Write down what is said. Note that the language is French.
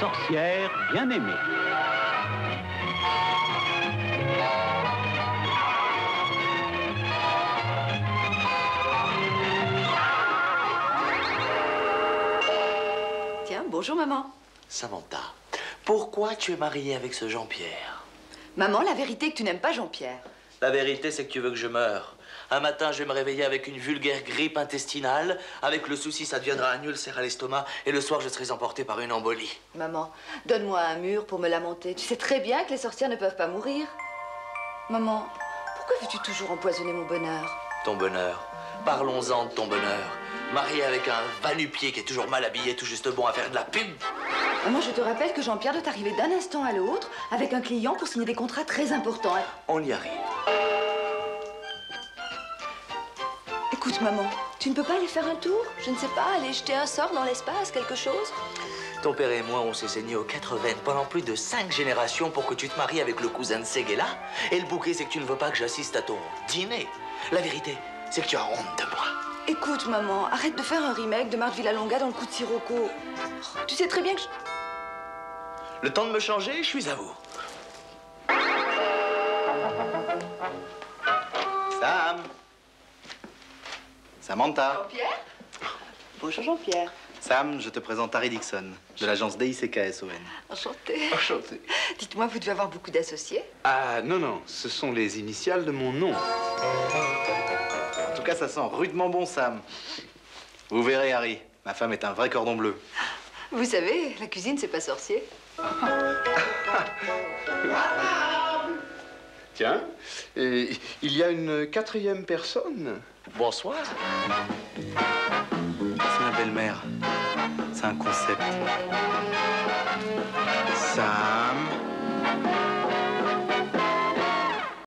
sorcière bien aimée. Tiens, bonjour maman. Samantha, pourquoi tu es mariée avec ce Jean-Pierre? Maman, la vérité est que tu n'aimes pas Jean-Pierre. La vérité, c'est que tu veux que je meure. Un matin, je vais me réveiller avec une vulgaire grippe intestinale. Avec le souci, ça deviendra un ulcère à l'estomac. Et le soir, je serai emporté par une embolie. Maman, donne-moi un mur pour me lamenter. Tu sais très bien que les sorcières ne peuvent pas mourir. Maman, pourquoi veux-tu toujours empoisonner mon bonheur? Ton bonheur. Parlons-en de ton bonheur. Marié avec un vanupier qui est toujours mal habillé, tout juste bon à faire de la pub. Maman, je te rappelle que Jean-Pierre doit arriver d'un instant à l'autre avec un client pour signer des contrats très importants. On y arrive. Écoute, maman, tu ne peux pas aller faire un tour? Je ne sais pas, aller jeter un sort dans l'espace, quelque chose? Ton père et moi, on s'est saigné aux quatre veines pendant plus de cinq générations pour que tu te maries avec le cousin de Seguela. Et le bouquet, c'est que tu ne veux pas que j'assiste à ton dîner. La vérité, c'est que tu as honte de moi. Écoute, maman, arrête de faire un remake de Marthe Villalonga dans le coup de Sirocco. Oh, tu sais très bien que je... Le temps de me changer, je suis à vous. Sam Samantha Jean-Pierre Bonjour Jean-Pierre. Sam, je te présente Harry Dixon, de l'agence DICKSON. Enchanté. Enchanté. Dites-moi, vous devez avoir beaucoup d'associés Ah non, non, ce sont les initiales de mon nom. En tout cas, ça sent rudement bon, Sam. Vous verrez, Harry, ma femme est un vrai cordon bleu. Vous savez, la cuisine, c'est pas sorcier. Tiens, et il y a une quatrième personne? Bonsoir. C'est ma belle-mère. C'est un concept. Sam,